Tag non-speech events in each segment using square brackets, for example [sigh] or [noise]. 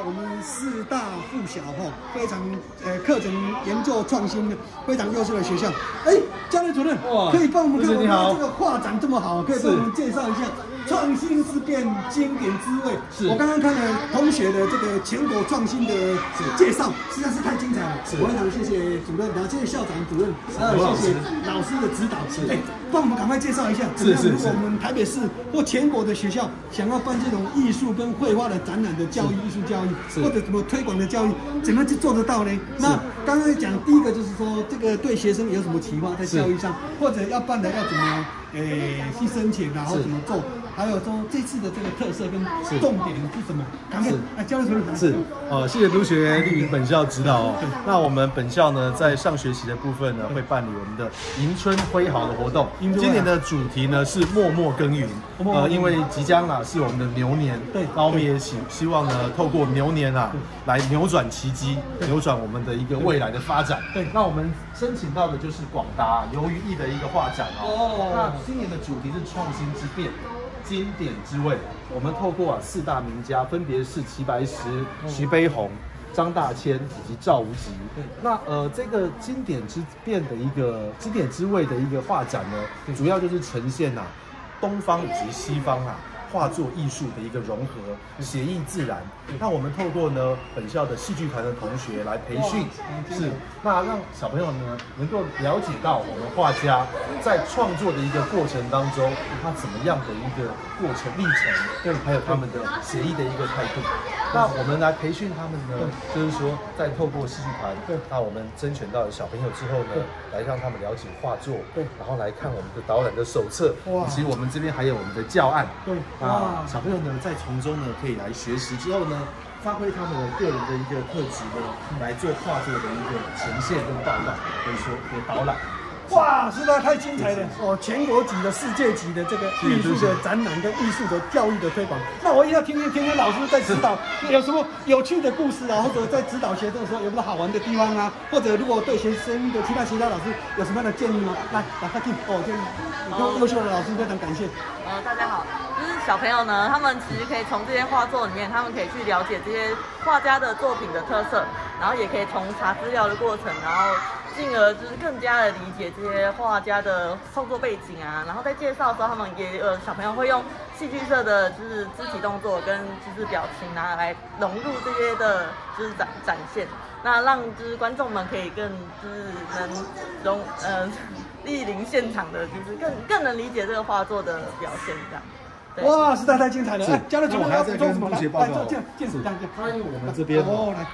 我们四大附小哈，非常呃课程研究创新的非常优秀的学校。哎，教练主任，可以帮我们看我们这个画展这么好，可以帮我们介绍一下创新是变经典滋味。是。我刚刚看了同学的这个全国创新的介绍，实在是太精彩了。是。我非常谢谢主任，然后谢谢校长、主任，还有罗老师谢谢老师的指导。是。哎，帮我们赶快介绍一下，是是是如果我们台北市或全国的学校想要办这种艺术跟绘画的展览的教育、艺术教育，或者怎么推广的教育，怎么去做得到呢？那刚刚讲第一个就是说，这个对学生有什么启发在教育上，或者要办的要怎么诶去申请，然后怎么做，还有说这次的这个特色跟重点是什么？赶快是来教练主任是，呃，谢谢督学莅临本校指导哦。那我们本校呢，在上学期的部分呢，会办理我们的迎春挥毫的活动。今年的主题呢是默默耕耘。呃，因为即将啊是我们的牛年，对那我们也希希望呢，透过牛年啊，来扭转奇迹，扭转我们的一个未来的发展。对那我们申请到的就是广达游于艺的一个画展哦。哦那今年的主题是创新之变。经典之味，我们透过啊四大名家，分别是齐白石、徐悲鸿、张大千以及赵无极。那呃，这个经典之变的一个经典之味的一个画展呢，主要就是呈现呐、东方以及西方啊画作艺术的一个融合，写意自然。那我们透过呢本校的戏剧团的同学来培训，是。那让小朋友呢能够了解到我们画家在创作的一个过程当中，他怎么样的一个过程历程，对，还有他们的写意的一个态度。那我们来培训他们呢，就是说在透过戏剧团，对。那我们甄选到的小朋友之后呢，来让他们了解画作，对。然后来看我们的导览的手册，哇。以及我们这边还有我们的教案，对啊，小朋友呢在从中呢可以来学习之后呢，发挥他们的个人的一个特质呢，来做画作的一个呈现跟报道，可以说和导览。哇，实在太精彩了！哦，全国级的、世界级的这个艺术的展览跟艺术的教育的推广，那我也要听听听听老师在指导有什么有趣的故事啊，或者在指导学生的时候有什么好玩的地方啊，或者如果对学生的其他其他老师有什么样的建议吗？来，来，快听哦，这优优秀的老师非常感谢。呃，大家好，就是小朋友呢，他们其实可以从这些画作里面，他们可以去了解这些画家的作品的特色，然后也可以从查资料的过程，然后进而就是更加的理解这些画家的创作背景啊，然后在介绍的时候，他们也呃小朋友会用戏剧社的就是肢体动作跟就是表情啊来融入这些的就是展展现，那让就是观众们可以更就是能融呃莅临现场的，就是更更能理解这个画作的表现这样。对哇，实在太精彩了！是哎，教练主任那我还要再跟要补充什么？来，同学报告来这样，这样，这样，这样。欢迎我们这边哦，来。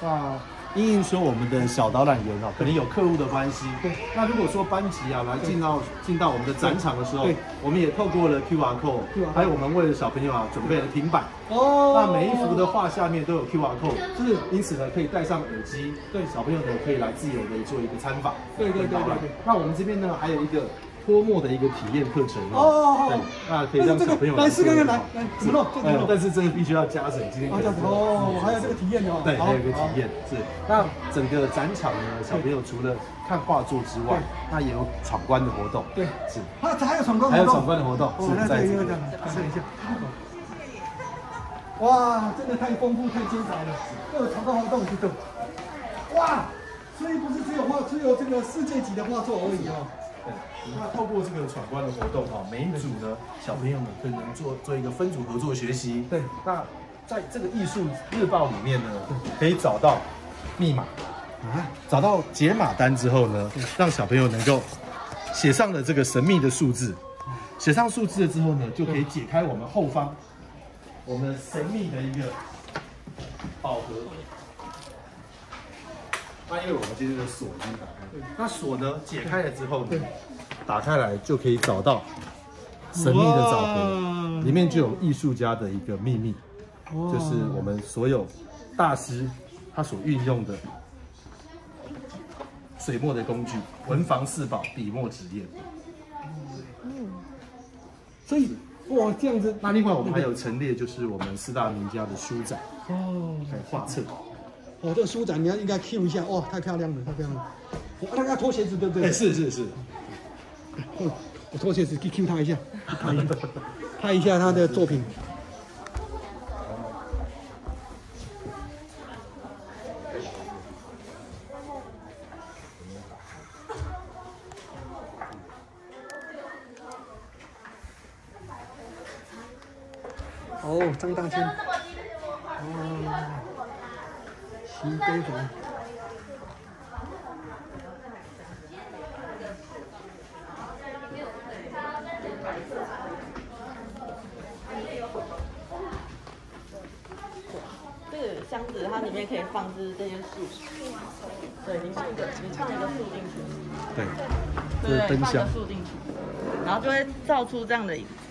那因应说我们的小导览员哦，可能有客户的关系。对。那如果说班级啊来进到进到我们的展场的时候对，我们也透过了 QR code，QR 还有我们为了小朋友啊准备了平板。哦那每一幅的画下面都有 QR code，是因此呢可以戴上耳机，对小朋友呢可以来自由的做一个参访。对对对对对那我们这边呢还有一个泼墨的一个体验课程哦对，那可以让小朋友来试看看，来做来怎么弄？但是这个必须要加水，今天哦，可能这样子哦，还有这个体验哦，对，好还有一个体。好验是。那整个展场呢，小朋友除了看画作之外对，那也有闯关的活动。对是。还还有闯关，还有闯关的活动是在这个这样，看一下。哇，真的太丰富、太精彩了！又有闯关活动，这个，哇，所以不是只有画，只有这个世界级的画作而已哦。对，那透过这个闯关的活动哈，每一组呢，小朋友们可能做做一个分组合作学习。对，那在这个艺术日报里面呢，可以找到密码，啊，找到解码单之后呢，让小朋友能够写上了这个神秘的数字，写上数字了之后呢，就可以解开我们后方我们神秘的一个宝盒。那因为我们今天的锁已经打开，那锁呢？解开了之后呢，打开来就可以找到神秘的枣盒，哇里面就有艺术家的一个秘密，就是我们所有大师他所运用的水墨的工具，文房四宝，笔墨纸砚。所以哇，这样子，那另外我们还有陈列，就是我们四大名家的书展，哦，还有画册。哦这个舒展你要应该 q 一下哦太漂亮了太漂亮了。哦他要脱鞋子对不对？是是是。[laughs] 我脱鞋子去 q 他一下 [laughs] 拍一下他的作品。哦张大千。哦。徐悲鸿。这个箱子它里面可以放置这些树，对，你放一个，你放一个树进去，对，对放个树进去，然后就会照出这样的影子。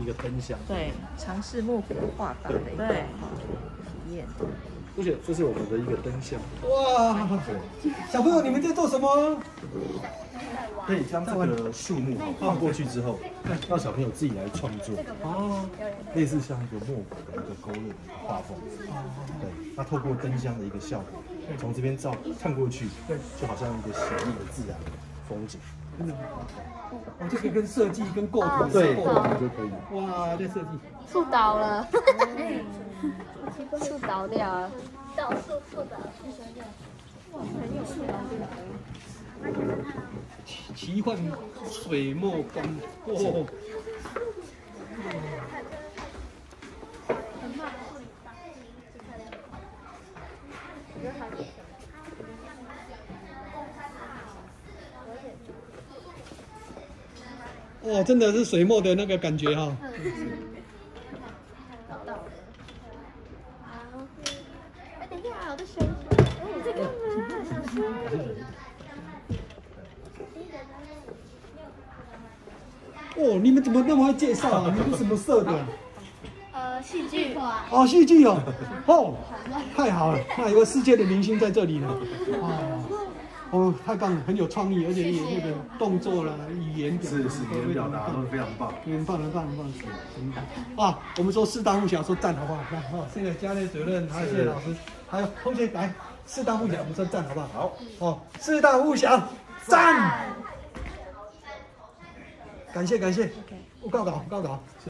一个灯箱。对尝试木笔画法的一个对，体验。而且这是我们的一个灯箱，哇，小朋友你们在做什么？可以将这个树木放过去之后，让小朋友自己来创作，哦，类似像一个墨宝的一个勾勒的一个画风。对，那透过灯箱的一个效果，从这边照看过去，对，就好像一个写意的自然风景。真的，哦，这个跟设计跟构图对，构构图图就可以。哇，这设计，树倒了，[laughs] 树倒掉了，倒树树倒，奇幻水墨工，哦，哦，真的是水墨的那个感觉哈、倒到了。好，哎，等一下，我在选一下。哎，你在干嘛？小心！哦，你们怎么那么会介绍啊？你们是什么社的？呃，戏剧化。哦，戏剧哦，哦，太好了，那有个世界的明星在这里呢，哦，哦，太棒了，很有创意，而且也那个动作啦、语言表达是是，语言表达都非常棒。很棒，很棒，很棒，很棒啊！我们说四大互小，说赞好不好？来，哦，现在家内主任，还有谢谢老师，还有同学来，四大互小，我们说赞好不好？好，哦，四大互小，赞！感谢感谢，我告稿告稿。